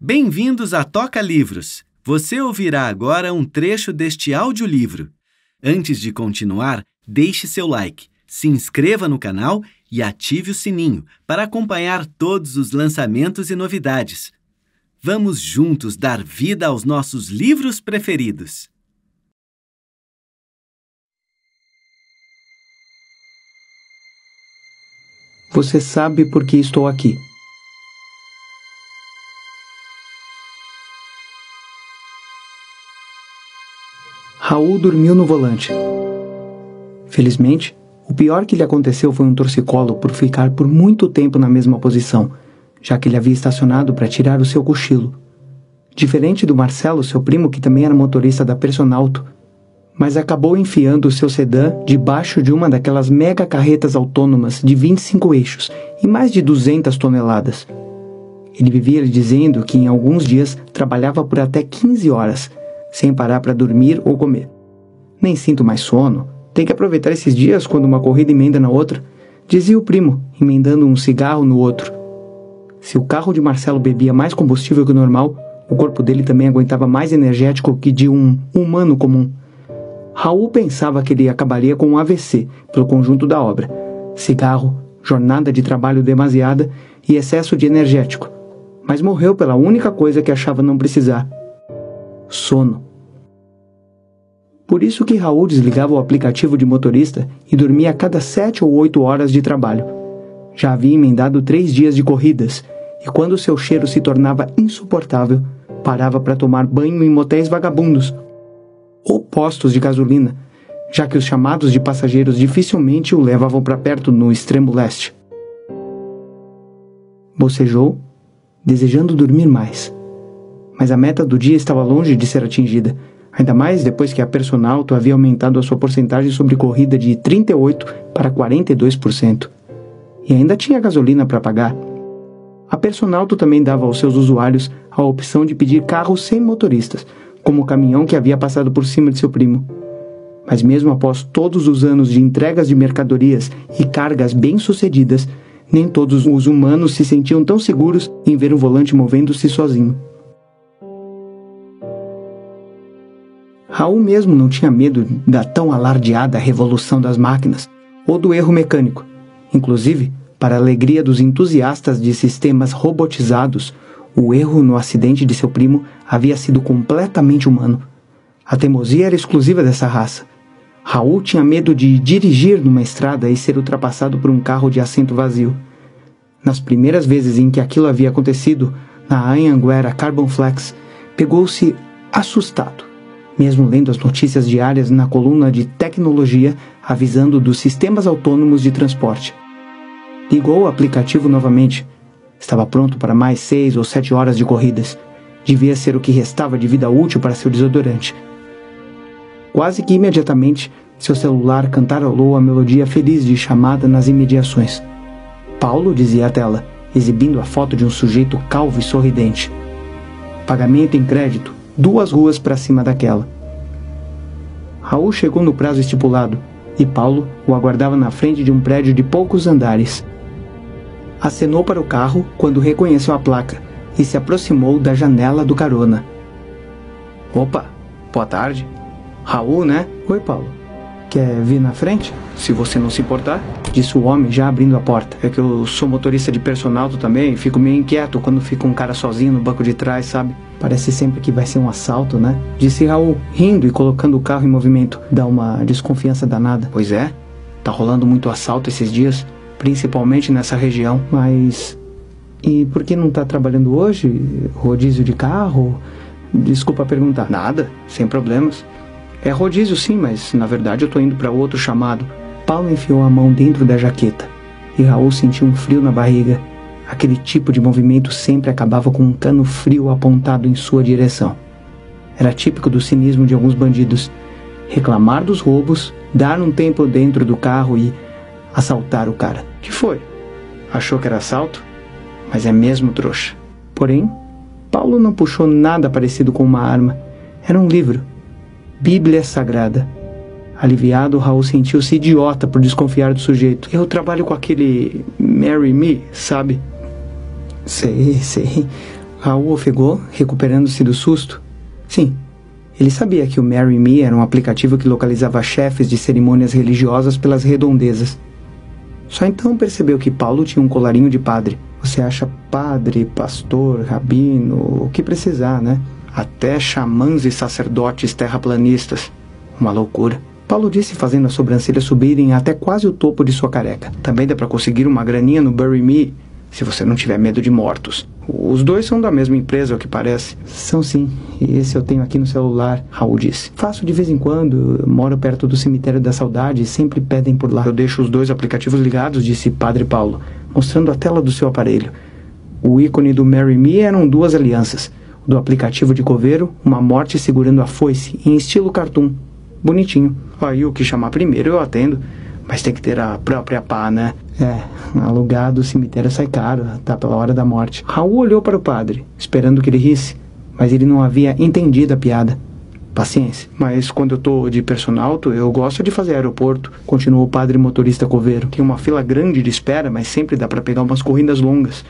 Bem-vindos a Toca Livros. Você ouvirá agora um trecho deste audiolivro. Antes de continuar, deixe seu like, se inscreva no canal e ative o sininho para acompanhar todos os lançamentos e novidades. Vamos juntos dar vida aos nossos livros preferidos. Você sabe por que estou aqui. Raul dormiu no volante. Felizmente, o pior que lhe aconteceu foi um torcicolo por ficar por muito tempo na mesma posição, já que ele havia estacionado para tirar o seu cochilo. Diferente do Marcelo, seu primo, que também era motorista da Personalto, mas acabou enfiando o seu sedã debaixo de uma daquelas mega carretas autônomas de 25 eixos e mais de 200 toneladas. Ele vivia dizendo que em alguns dias trabalhava por até 15 horas, sem parar para dormir ou comer. Nem sinto mais sono, tem que aproveitar esses dias quando uma corrida emenda na outra, dizia o primo, emendando um cigarro no outro. Se o carro de Marcelo bebia mais combustível que o normal, o corpo dele também aguentava mais energético que de um humano comum. Raul pensava que ele acabaria com um AVC pelo conjunto da obra: cigarro, jornada de trabalho demasiada e excesso de energético. Mas morreu pela única coisa que achava não precisar: sono. Por isso que Raul desligava o aplicativo de motorista e dormia a cada sete ou oito horas de trabalho. Já havia emendado três dias de corridas, e quando seu cheiro se tornava insuportável, parava para tomar banho em motéis vagabundos ou postos de gasolina, já que os chamados de passageiros dificilmente o levavam para perto no extremo leste. Bocejou, desejando dormir mais. Mas a meta do dia estava longe de ser atingida, ainda mais depois que a Personalto havia aumentado a sua porcentagem sobre corrida de 38% para 42%. E ainda tinha gasolina para pagar. A Personalto também dava aos seus usuários a opção de pedir carros sem motoristas, como o caminhão que havia passado por cima de seu primo. Mas mesmo após todos os anos de entregas de mercadorias e cargas bem-sucedidas, nem todos os humanos se sentiam tão seguros em ver o volante movendo-se sozinho. Raul mesmo não tinha medo da tão alardeada revolução das máquinas ou do erro mecânico. Inclusive, para a alegria dos entusiastas de sistemas robotizados, o erro no acidente de seu primo havia sido completamente humano. A teimosia era exclusiva dessa raça. Raul tinha medo de dirigir numa estrada e ser ultrapassado por um carro de assento vazio. Nas primeiras vezes em que aquilo havia acontecido, na Anhanguera Carbon Flex, pegou-se assustado, mesmo lendo as notícias diárias na coluna de tecnologia avisando dos sistemas autônomos de transporte. Ligou o aplicativo novamente Estava pronto para mais seis ou sete horas de corridas. Devia ser o que restava de vida útil para seu desodorante. Quase que imediatamente, seu celular cantarolou a melodia feliz de chamada nas imediações. Paulo dizia a tela, exibindo a foto de um sujeito calvo e sorridente. Pagamento em crédito, duas ruas para cima daquela. Raul chegou no prazo estipulado e Paulo o aguardava na frente de um prédio de poucos andares acenou para o carro quando reconheceu a placa e se aproximou da janela do carona. Opa, boa tarde. Raul, né? Oi, Paulo. Quer vir na frente? Se você não se importar, disse o homem já abrindo a porta. É que eu sou motorista de personal também e fico meio inquieto quando fica um cara sozinho no banco de trás, sabe? Parece sempre que vai ser um assalto, né? Disse Raul, rindo e colocando o carro em movimento. Dá uma desconfiança danada. Pois é, tá rolando muito assalto esses dias principalmente nessa região. Mas e por que não está trabalhando hoje? Rodízio de carro? Desculpa perguntar. Nada, sem problemas. É rodízio sim, mas na verdade eu estou indo para outro chamado. Paulo enfiou a mão dentro da jaqueta e Raul sentiu um frio na barriga. Aquele tipo de movimento sempre acabava com um cano frio apontado em sua direção. Era típico do cinismo de alguns bandidos. Reclamar dos roubos, dar um tempo dentro do carro e assaltar o cara. Que foi? Achou que era assalto? Mas é mesmo trouxa. Porém, Paulo não puxou nada parecido com uma arma. Era um livro. Bíblia Sagrada. Aliviado, Raul sentiu-se idiota por desconfiar do sujeito. Eu trabalho com aquele Marry Me, sabe? Sei, sei. Raul ofegou, recuperando-se do susto. Sim, ele sabia que o Marry Me era um aplicativo que localizava chefes de cerimônias religiosas pelas redondezas. Só então percebeu que Paulo tinha um colarinho de padre. Você acha padre, pastor, rabino, o que precisar, né? Até xamãs e sacerdotes terraplanistas. Uma loucura. Paulo disse fazendo as sobrancelhas subirem até quase o topo de sua careca. Também dá para conseguir uma graninha no Bury Me, se você não tiver medo de mortos. Os dois são da mesma empresa, o que parece. São sim. E esse eu tenho aqui no celular, Raul disse. Faço de vez em quando, moro perto do cemitério da saudade e sempre pedem por lá. Eu deixo os dois aplicativos ligados, disse Padre Paulo, mostrando a tela do seu aparelho. O ícone do Marry Me eram duas alianças. Do aplicativo de coveiro, uma morte segurando a foice, em estilo cartoon. Bonitinho. Aí o que chamar primeiro eu atendo. Mas tem que ter a própria pá, né? É, alugar do cemitério sai caro, tá pela hora da morte. Raul olhou para o padre, esperando que ele risse, mas ele não havia entendido a piada. Paciência. Mas quando eu tô de personal, eu gosto de fazer aeroporto, continuou o padre motorista coveiro. Tem uma fila grande de espera, mas sempre dá para pegar umas corridas longas.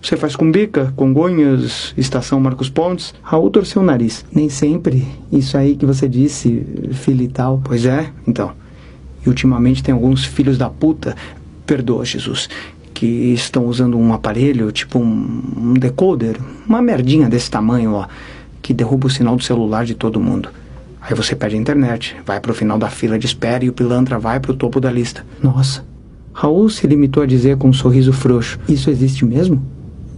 Você faz Cumbica, Congonhas, Estação Marcos Pontes? Raul torceu o nariz. Nem sempre. Isso aí que você disse, filho e tal. Pois é, então. E ultimamente tem alguns filhos da puta, perdoa Jesus, que estão usando um aparelho, tipo um, um decoder, uma merdinha desse tamanho, ó, que derruba o sinal do celular de todo mundo. Aí você perde a internet, vai pro final da fila de espera e o pilantra vai pro topo da lista. Nossa. Raul se limitou a dizer com um sorriso frouxo: Isso existe mesmo?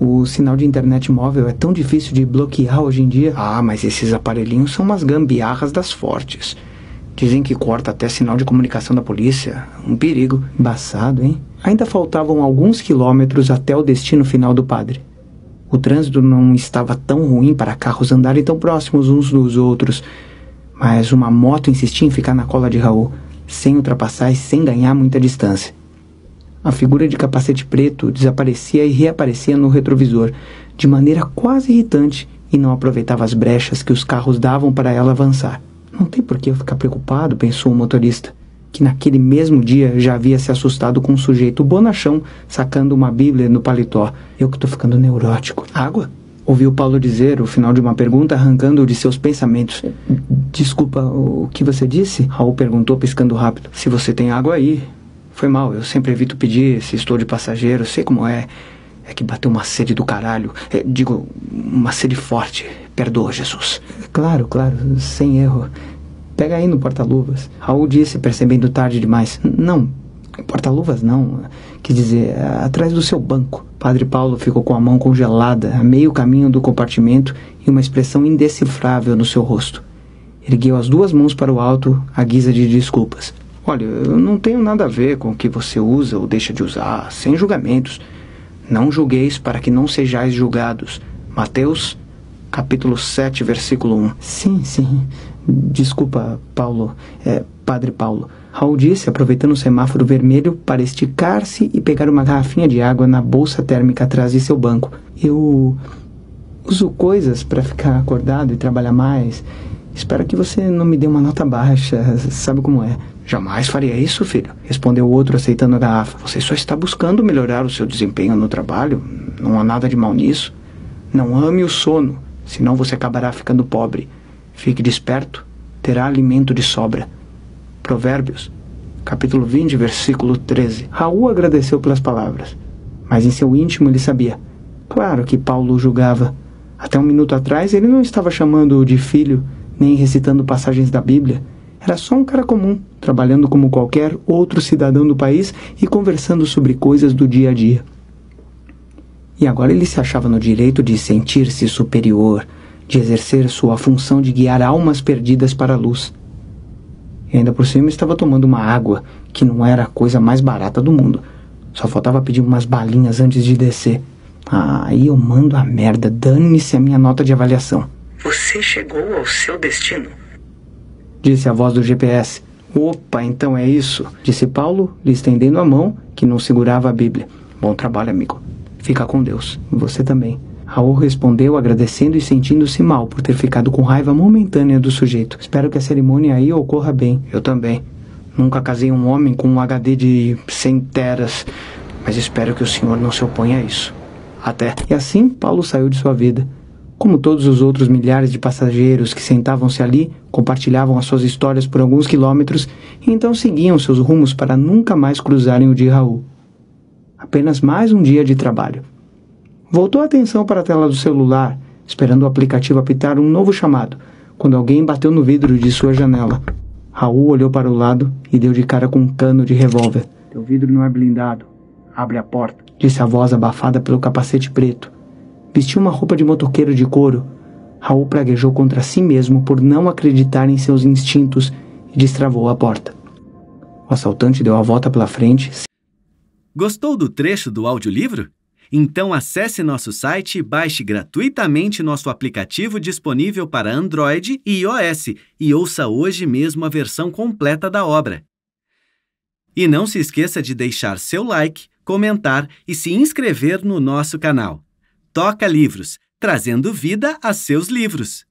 O sinal de internet móvel é tão difícil de bloquear hoje em dia. Ah, mas esses aparelhinhos são umas gambiarras das fortes. Dizem que corta até sinal de comunicação da polícia. Um perigo. Embaçado, hein? Ainda faltavam alguns quilômetros até o destino final do padre. O trânsito não estava tão ruim para carros andarem tão próximos uns dos outros, mas uma moto insistia em ficar na cola de Raul, sem ultrapassar e sem ganhar muita distância. A figura de capacete preto desaparecia e reaparecia no retrovisor, de maneira quase irritante, e não aproveitava as brechas que os carros davam para ela avançar. Não tem por que eu ficar preocupado, pensou o motorista, que naquele mesmo dia já havia se assustado com um sujeito bonachão sacando uma bíblia no paletó. Eu que estou ficando neurótico. Água? Ouviu Paulo dizer, o final de uma pergunta, arrancando-o de seus pensamentos. Desculpa, o que você disse? Raul perguntou, piscando rápido. Se você tem água aí, foi mal, eu sempre evito pedir se estou de passageiro, sei como é. É que bateu uma sede do caralho. É, digo, uma sede forte. Perdoa, Jesus. Claro, claro, sem erro. Pega aí no porta-luvas. Raul disse, percebendo tarde demais. Não, porta-luvas não. Quis dizer, atrás do seu banco. Padre Paulo ficou com a mão congelada, a meio caminho do compartimento e uma expressão indecifrável no seu rosto. Ergueu as duas mãos para o alto, à guisa de desculpas. Olha, eu não tenho nada a ver com o que você usa ou deixa de usar, sem julgamentos. Não julgueis para que não sejais julgados. Mateus, capítulo 7, versículo 1. Sim, sim. Desculpa, Paulo. É, Padre Paulo. Raul disse, aproveitando o semáforo vermelho para esticar-se e pegar uma garrafinha de água na bolsa térmica atrás de seu banco. Eu uso coisas para ficar acordado e trabalhar mais. Espero que você não me dê uma nota baixa, sabe como é. Jamais faria isso, filho, respondeu o outro aceitando a garrafa. Você só está buscando melhorar o seu desempenho no trabalho. Não há nada de mal nisso. Não ame o sono, senão você acabará ficando pobre. Fique desperto, terá alimento de sobra. Provérbios, capítulo 20, versículo 13. Raul agradeceu pelas palavras, mas em seu íntimo ele sabia. Claro que Paulo o julgava. Até um minuto atrás ele não estava chamando-o de filho, nem recitando passagens da Bíblia. Era só um cara comum, trabalhando como qualquer outro cidadão do país e conversando sobre coisas do dia a dia. E agora ele se achava no direito de sentir-se superior, de exercer sua função de guiar almas perdidas para a luz. E ainda por cima estava tomando uma água, que não era a coisa mais barata do mundo. Só faltava pedir umas balinhas antes de descer. Ah, aí eu mando a merda, dane-se a minha nota de avaliação. Você chegou ao seu destino? disse a voz do GPS. Opa, então é isso, disse Paulo, lhe estendendo a mão, que não segurava a Bíblia. Bom trabalho, amigo. Fica com Deus. Você também. Raul respondeu agradecendo e sentindo-se mal por ter ficado com raiva momentânea do sujeito. Espero que a cerimônia aí ocorra bem. Eu também. Nunca casei um homem com um HD de 100 teras, mas espero que o senhor não se oponha a isso. Até. E assim, Paulo saiu de sua vida. Como todos os outros milhares de passageiros que sentavam-se ali, compartilhavam as suas histórias por alguns quilômetros e então seguiam seus rumos para nunca mais cruzarem o de Raul. Apenas mais um dia de trabalho. Voltou a atenção para a tela do celular, esperando o aplicativo apitar um novo chamado, quando alguém bateu no vidro de sua janela. Raul olhou para o lado e deu de cara com um cano de revólver. Teu vidro não é blindado. Abre a porta, disse a voz abafada pelo capacete preto. Vestia uma roupa de motoqueiro de couro. Raul praguejou contra si mesmo por não acreditar em seus instintos e destravou a porta. O assaltante deu a volta pela frente. Gostou do trecho do audiolivro? Então acesse nosso site e baixe gratuitamente nosso aplicativo disponível para Android e iOS e ouça hoje mesmo a versão completa da obra. E não se esqueça de deixar seu like, comentar e se inscrever no nosso canal. Toca Livros, trazendo vida a seus livros.